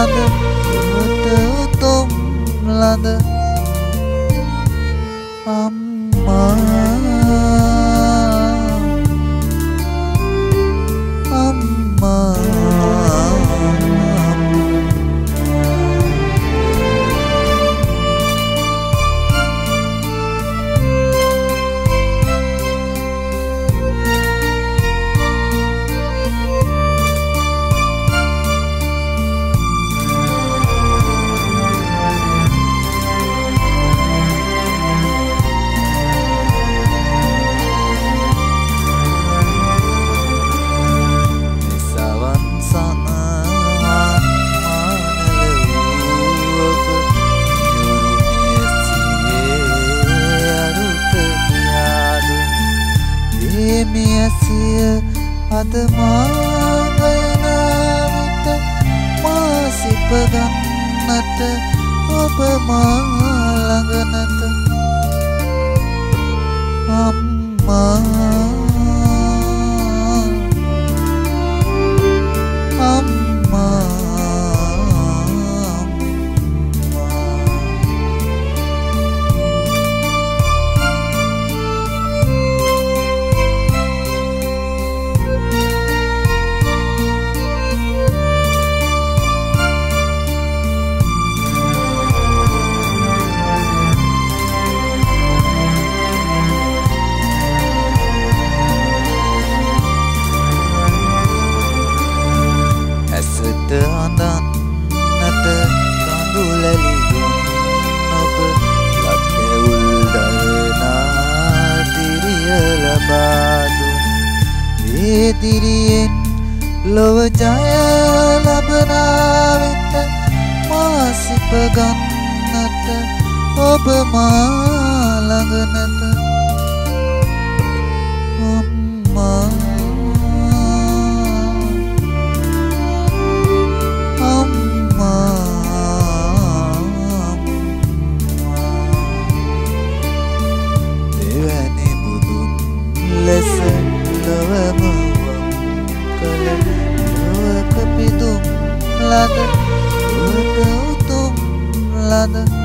ලඳ ඔත උතුම් ලඳ මියසිය අද ඒ දිරියෙන් ලොව ජය ලබනාවෙත මා සිප ගන්නට ඔබ මා ළඟ නැත. Là